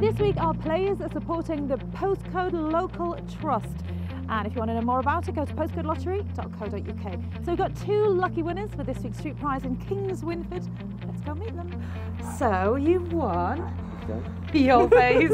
This week, our players are supporting the Postcode Local Trust. And if you want to know more about it, go to postcodelottery.co.uk. So we've got two lucky winners for this week's street prize in Kingswinford. Let's go meet them. So you've won your face.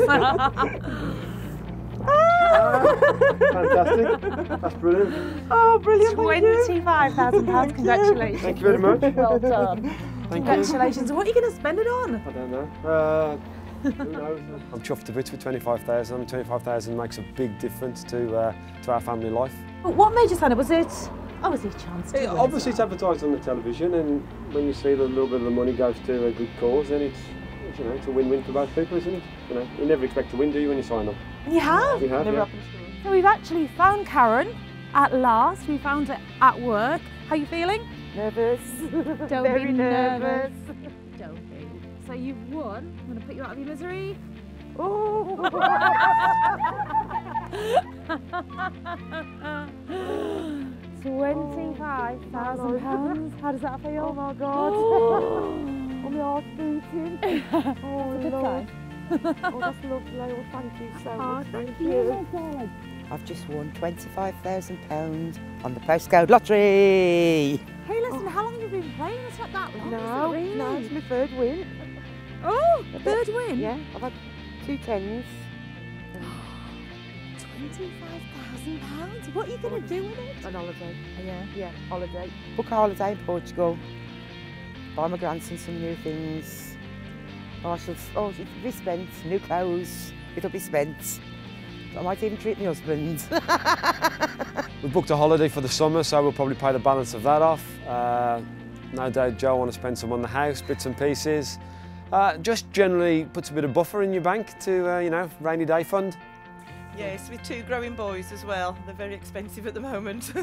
Fantastic. That's brilliant. oh, brilliant! Twenty-five thousand pounds. Congratulations. Thank you very much. Well done. Thank you. Congratulations. What are you going to spend it on? I don't know. Uh, who knows? I'm chuffed to bits with 25,000. I mean, 25,000 makes a big difference to uh, to our family life. What made you sign up? Was it? Oh, was it a chance to It, win? obviously, it's advertised on the television, and when you see that a little bit of the money goes to a good cause, then it's it's, you know it's a win-win for both people, isn't it? You know, you never expect to win, do you, when you sign up? You have. You have, yeah. So we've actually found Karen at last. We found her at work. How are you feeling? Nervous. Don't Very be nervous. Don't be. So you've won. I'm going to put you out of your misery. Oh. Twenty-five thousand oh. pounds. How does that feel? oh, oh my god. oh, my heart's beating. Oh, Good Lord. sign. Oh, that's lovely. Oh, thank you so Oh, much. thank you. I've just won £25,000 on the postcode lottery. Hey, listen. How long have you been playing? It's not that long. is it, No, really? no, it's my third win. Oh, a third win. Yeah, I've had two tens. Twenty-five thousand pounds. What are you going to do with it? On holiday. Yeah. Yeah, holiday. Book a holiday in Portugal. Buy my grandson some new things. I shall, oh, it'll be spent. New clothes. It'll be spent. I might even treat my husband. We booked a holiday for the summer, so we'll probably pay the balance of that off. Uh, no doubt Joe want to spend some on the house, bits and pieces. Uh, just generally puts a bit of buffer in your bank to, uh, you know, rainy day fund. Yes, with two growing boys as well. They're very expensive at the moment.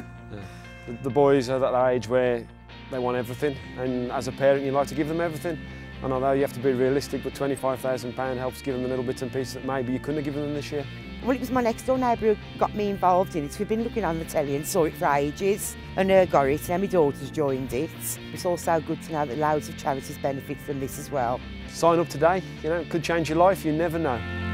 The, the boys are at that age where they want everything, and as a parent, you like to give them everything. And although you have to be realistic, but £25,000 helps give them the little bits and pieces that maybe you couldn't have given them this year. well, it was my next door neighbour who got me involved in it. We've been looking on the telly and saw it for ages. And her got it, and my daughter's joined it. It's also good to know that loads of charities benefit from this as well. Sign up today, you know, it could change your life, you never know.